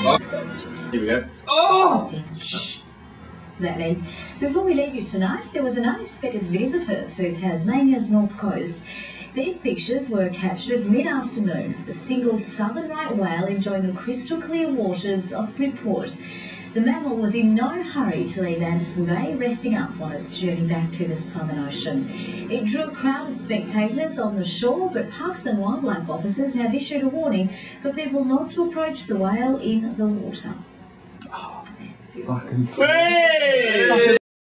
Here we go. Oh! Lately. Before we leave you tonight, there was an unexpected visitor to Tasmania's north coast. These pictures were captured mid-afternoon. a single southern right whale enjoying the crystal clear waters of Bridport. The mammal was in no hurry to leave Anderson Bay, resting up on its journey back to the Southern Ocean. It drew a crowd of spectators on the shore, but parks and wildlife officers have issued a warning for people not to approach the whale in the water. Oh, Fucking. Hey!